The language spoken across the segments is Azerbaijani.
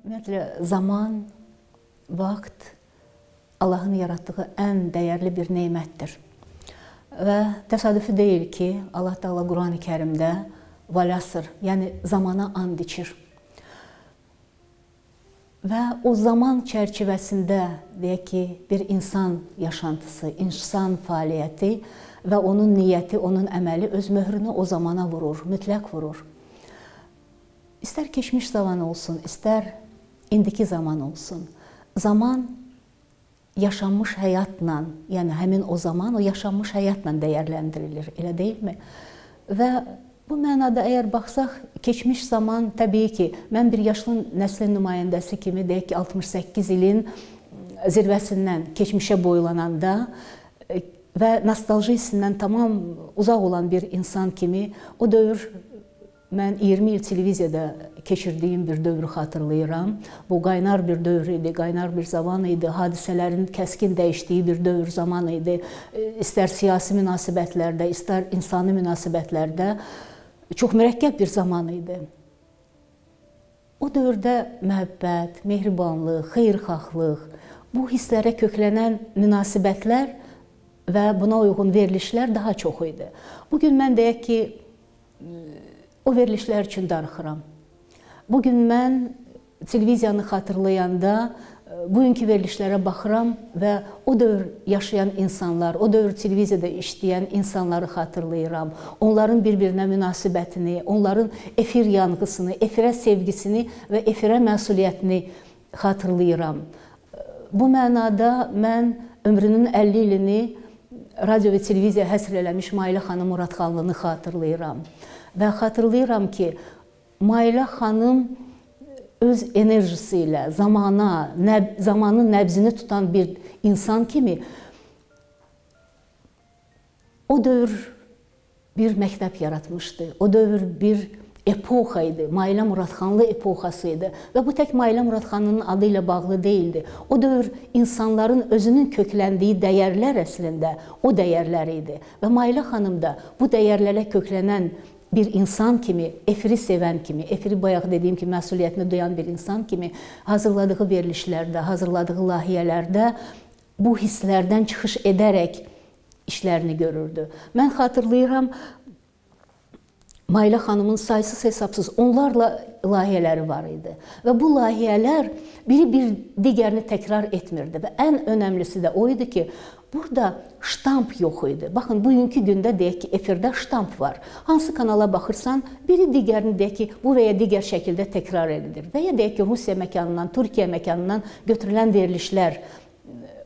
Ümumiyyətlə zaman, vaxt Allahın yaratdığı ən dəyərli bir nemətdir. Və təsadüfi deyil ki, Allah Taala Qurani-Kərimdə valasır, yəni zamana and içir. Və o zaman çərçivəsində deyək ki, bir insan yaşantısı, insan fəaliyyəti və onun niyyəti, onun əməli öz möhrünü o zamana vurur, mütləq vurur. İstər keçmiş zaman olsun, istər indiki zaman olsun. Zaman yaşanmış həyatla, yəni həmin o zaman o yaşanmış həyatla dəyərləndirilir, elə deyilmi? Və bu mənada əgər baxsaq, keçmiş zaman təbii ki, mən bir yaşlı nəslin nümayəndəsi kimi deyək ki, 68 ilin zirvəsindən keçmişə boylananda və nostalji hissindən tamam uzaq olan bir insan kimi o dövr mən 20 il televiziyada keçirdiyim bir dövrü xatırlayıram. Bu qaynar bir dövr idi, qaynar bir zaman idi, hadisələrin kəskin dəyişdiyi bir dövr zaman idi. İstər siyasi münasibətlərdə, istər insani münasibətlərdə çox mürəkkəb bir zaman idi. O dövrdə məhəbbət, mehribanlıq, xeyirxahlıq, bu hisslərə köklənən münasibətlər və buna uyğun verilişlər daha çox idi. Bu gün mən deyək ki, o verilişlər üçün darıxıram. Bu gün mən televiziyanı xatırlayanda bugünkü verilişlərə baxıram və o dövr yaşayan insanlar, o dövr televiziyada işləyən insanları xatırlayıram. Onların bir-birinə münasibətini, onların efir yanğısını, efirə sevgisini və efirə məsuliyyətini xatırlayıram. Bu mənada mən ömrünün 50 ilini radio və televiziya həsr eləmiş Mailə xanım Muradxanlını xatırlayıram. Və xatırlayıram ki, Mailə xanım öz enerjisi ilə zamana, nəb zamanın nəbzini tutan bir insan kimi o dövr bir məktəb yaratmışdı. O dövr bir epoxa idi. Mailə Muradxanlı epoxası idi və bu tək Mailə Muradxanlının adı ilə bağlı deyildi. O dövr insanların özünün kökləndiyi dəyərlər əslində o dəyərlər idi və Mailə xanım da bu dəyərlərə köklənən bir insan kimi, efiri sevən kimi, efiri bayaq dediyim kimi məsuliyyətini duyan bir insan kimi hazırladığı verilişlərdə, hazırladığı layihələrdə bu hisslərdən çıxış edərək işlərini görürdü. Mən xatırlayıram, Maylə xanımın saysız hesabsız onlarla layihələri var idi. Və bu layihələr biri bir digərini təkrar etmirdi və ən önəmlisi də o idi ki, burada ştamp yox idi. Baxın, bugünkü gündə deyək ki, efirdə ştamp var. Hansı kanala baxırsan, biri digərini deyək ki, bu və ya digər şəkildə təkrar edilir. Və ya deyək ki, Rusiya məkanından, Türkiyə məkanından götürülən verilişlər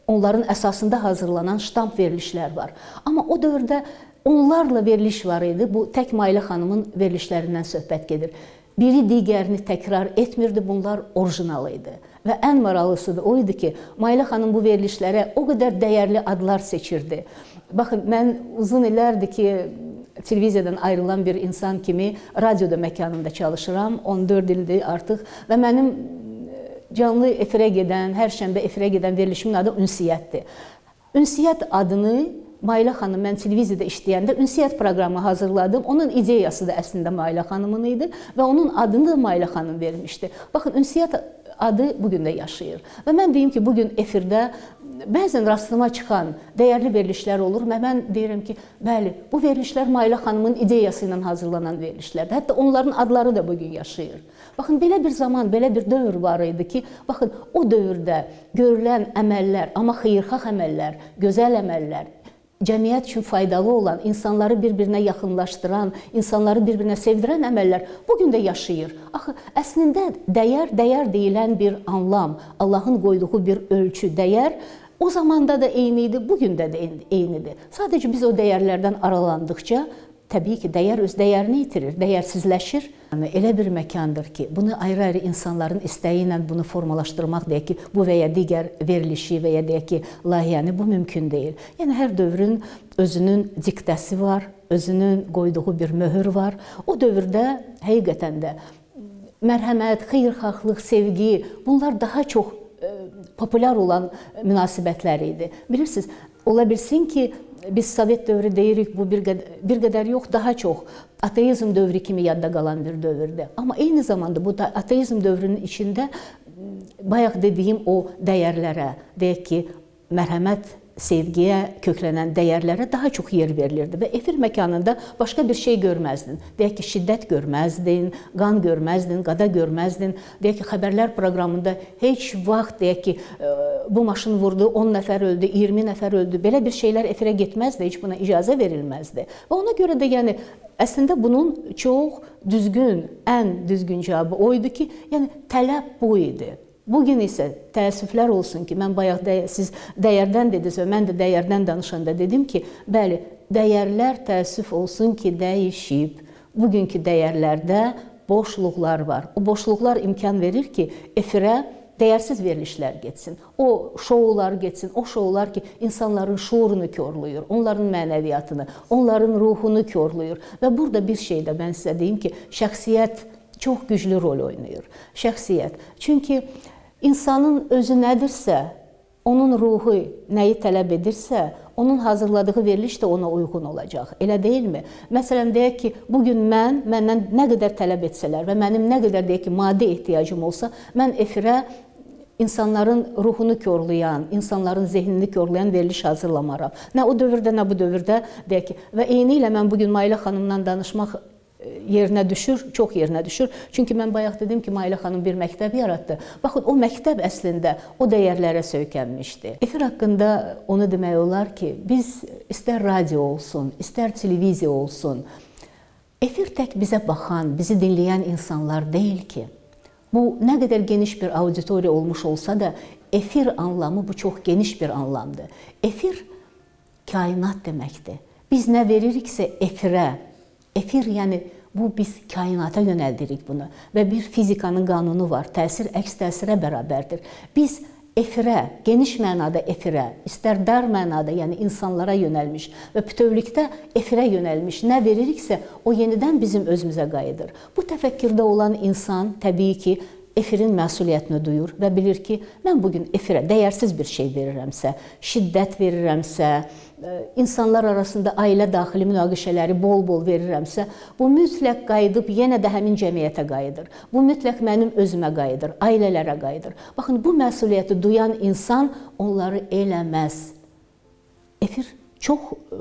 onların əsasında hazırlanan ştamp verilişlər var. Amma o dövrdə Onlarla veriliş var idi. Bu tək Mailə xanımın verilişlərindən söhbət gedir. Biri digərini təkrar etmirdi, bunlar orijinal idi. Və ən maraqlısı da o idi ki, Mailə xanım bu verilişlərə o qədər dəyərli adlar seçirdi. Baxın, mən uzun illərdir ki, televiziyadan ayrılan bir insan kimi radioda məkanında çalışıram. 14 ildir artıq və mənim canlı efirə gedən, hər şənbə efirə gedən verilişimin adı Ünsiyyətdir. Ünsiyyət adını Mailə xanım mən televiziyada işləyəndə ünsiyyət proqramı hazırladım. Onun ideyası da əslində Mailə xanımın idi və onun adını da Mailə xanım vermişdi. Baxın, ünsiyyət adı bu gün də yaşayır. Və mən deyim ki, bu gün efirdə bəzən rastıma çıxan dəyərli verilişlər olur mən deyirəm ki, bəli, bu verilişlər Mailə xanımın ideyası ilə hazırlanan verilişlərdir. Hətta onların adları da bu gün yaşayır. Baxın, belə bir zaman, belə bir dövr var idi ki, baxın, o dövrdə görülən əməllər, amma xeyirxah əməllər, gözəl əməllər, cəmiyyət üçün faydalı olan, insanları bir-birinə yaxınlaşdıran, insanları bir-birinə sevdirən əməllər bu gün də yaşayır. Axı əslində dəyər, dəyər deyilən bir anlam, Allahın qoyduğu bir ölçü, dəyər o zamanda da eyni idi, bu gün də də eynidir. Sadəcə biz o dəyərlərdən aralandıqca təbii ki, dəyər öz dəyərini itirir, dəyərsizləşir. Yəni elə bir məkandır ki, bunu ayrı-ayrı insanların istəyi ilə bunu formalaşdırmaq deyək ki, bu və ya digər verilişi və ya deyək ki, layihəni bu mümkün deyil. Yəni hər dövrün özünün diktəsi var, özünün qoyduğu bir möhür var. O dövrdə həqiqətən də mərhəmət, xeyirxahlıq, sevgi, bunlar daha çox populyar olan münasibətlər idi. Bilirsiniz, ola bilsin ki, biz Sovet dövrü deyirik, bu bir qədər, bir qədər yox, daha çox ateizm dövrü kimi yadda qalan bir dövrdür. Amma eyni zamanda bu da ateizm dövrünün içində bayaq dediyim o dəyərlərə, deyək ki, mərhəmət sevgiyə köklənən dəyərlərə daha çox yer verilirdi və efir məkanında başqa bir şey görməzdin. Deyək ki, şiddət görməzdin, qan görməzdin, qada görməzdin. Deyək ki, xəbərlər proqramında heç vaxt deyək ki, bu maşın vurdu, 10 nəfər öldü, 20 nəfər öldü. Belə bir şeylər efirə getməzdi, heç buna icazə verilməzdi. Və ona görə də yəni əslində bunun çox düzgün, ən düzgün cavabı o idi ki, yəni tələb bu idi. Bu gün isə təəssüflər olsun ki, mən bayaq də, siz dəyərdən dediniz və mən də dəyərdən danışanda dedim ki, bəli, dəyərlər təəssüf olsun ki, dəyişib. Bugünkü dəyərlərdə boşluqlar var. O boşluqlar imkan verir ki, efirə dəyərsiz verilişlər getsin. O şoular getsin, o şoular ki, insanların şuurunu korlayır, onların mənəviyyatını, onların ruhunu korlayır. Və burada bir şey də mən sizə deyim ki, şəxsiyyət çox güclü rol oynayır. Şəxsiyyət. Çünki İnsanın özü nədirsə, onun ruhu nəyi tələb edirsə, onun hazırladığı veriliş də ona uyğun olacaq. Elə deyilmi? Məsələn deyək ki, bu gün mən məndən nə qədər tələb etsələr və mənim nə qədər deyək ki, maddi ehtiyacım olsa, mən efirə insanların ruhunu korlayan, insanların zehnini korlayan veriliş hazırlamaram. Nə o dövrdə, nə bu dövrdə deyək ki, və eyni ilə mən bu gün Mailə xanımdan danışmaq yerinə düşür, çox yerinə düşür. Çünki mən bayaq dedim ki, Mailə xanım bir məktəb yaratdı. Baxın, o məktəb əslində o dəyərlərə söykənmişdi. Efir haqqında onu demək olar ki, biz istər radio olsun, istər televiziya olsun, efir tək bizə baxan, bizi dinləyən insanlar deyil ki. Bu nə qədər geniş bir auditoriya olmuş olsa da, efir anlamı bu çox geniş bir anlamdır. Efir kainat deməkdir. Biz nə veririksə efirə, Efir yəni bu biz kainata yönəldirik bunu və bir fizikanın qanunu var. Təsir əks təsirə bərabərdir. Biz efirə, geniş mənada efirə, istər dar mənada, yəni insanlara yönəlmiş və bütövlükdə efirə yönəlmiş nə veririksə, o yenidən bizim özümüzə qayıdır. Bu təfəkkürdə olan insan təbii ki, efirin məsuliyyətini duyur və bilir ki, mən bu gün efirə dəyərsiz bir şey verirəmsə, şiddət verirəmsə, e, insanlar arasında ailə daxili münaqişələri bol-bol verirəmsə, bu mütləq qayıdıb yenə də həmin cəmiyyətə qayıdır. Bu mütləq mənim özümə qayıdır, ailələrə qayıdır. Baxın, bu məsuliyyəti duyan insan onları eləməz. Efir çox e,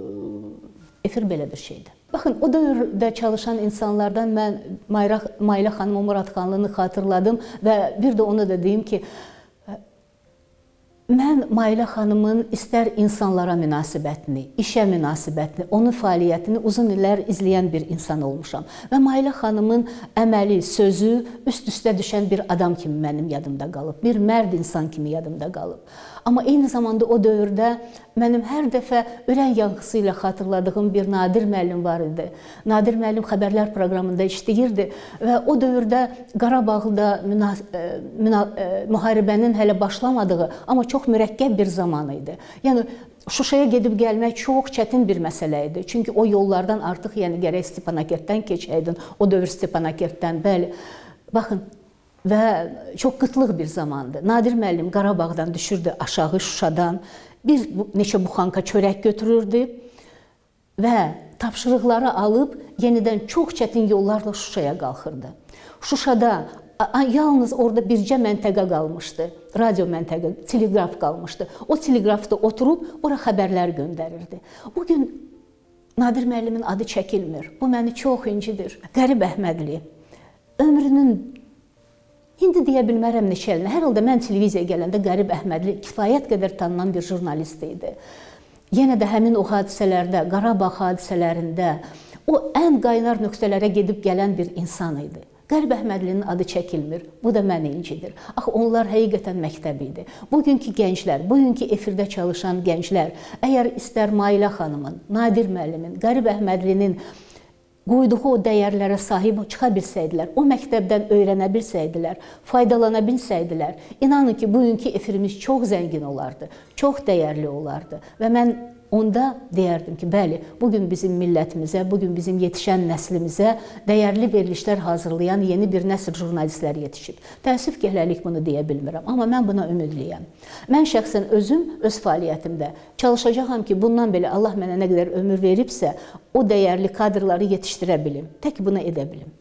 efir belə bir şeydir. Baxın, o dövrdə çalışan insanlardan mən Mayra Mayla xanım Muradxanlını xatırladım və bir də onu da deyim ki, Mən Mayla xanımın istər insanlara münasibətini, işə münasibətini, onun fəaliyyətini uzun illər izləyən bir insan olmuşam. Və Mayla xanımın əməli, sözü üst-üstə düşən bir adam kimi mənim yadımda qalıb, bir mərd insan kimi yadımda qalıb. Amma eyni zamanda o dövrdə mənim hər dəfə ürək yanğısı ilə xatırladığım bir Nadir müəllim var idi. Nadir müəllim xəbərlər proqramında işləyirdi və o dövrdə Qarabağda e, e, müharibənin hələ başlamadığı, amma çox mürəkkəb bir zaman idi. Yəni Şuşaya gedib gəlmək çox çətin bir məsələ idi. Çünki o yollardan artıq yəni gərək Stepanakert-dən keçəydin. O dövr Stepanakert-dən, bəli. Baxın, və çox qıtlıq bir zamandır. Nadir müəllim Qarabağdan düşürdü aşağı Şuşadan, bir neçə buxanka çörək götürürdü və tapşırıqları alıb yenidən çox çətin yollarla Şuşaya qalxırdı. Şuşada yalnız orada bircə məntəqə qalmışdı. Radio məntəqə, teleqraf qalmışdı. O teleqrafda oturub ora xəbərlər göndərirdi. Bu gün Nadir müəllimin adı çəkilmir. Bu məni çox incidir. Qərib Əhmədli ömrünün İndi deyə bilmərəm neçə ilin. Hər halda mən televiziyaya gələndə Qərib Əhmədli kifayət qədər tanınan bir jurnalist idi. Yenə də həmin o hadisələrdə, Qarabağ hadisələrində o ən qaynar nöqtələrə gedib gələn bir insan idi. Qərib Əhmədlinin adı çəkilmir. Bu da məni incidir. Axı onlar həqiqətən məktəb idi. Bugünkü gənclər, bugünkü efirdə çalışan gənclər, əgər istər Mailə xanımın, Nadir müəllimin, Qərib Əhmədlinin qoyduğu o dəyərlərə sahib çıxa bilsəydilər, o məktəbdən öyrənə bilsəydilər, faydalana bilsəydilər, inanın ki, bugünkü efirimiz çox zəngin olardı, çox dəyərli olardı. Və mən onda deyərdim ki, bəli, bu gün bizim millətimizə, bu gün bizim yetişən nəslimizə dəyərli verilişlər hazırlayan yeni bir nəsil jurnalistlər yetişib. Təəssüf ki, hələlik bunu deyə bilmirəm, amma mən buna ümidliyəm. Mən şəxsən özüm öz fəaliyyətimdə çalışacağam ki, bundan belə Allah mənə nə qədər ömür veribsə, o dəyərli kadrları yetişdirə bilim. Tək bunu edə bilim.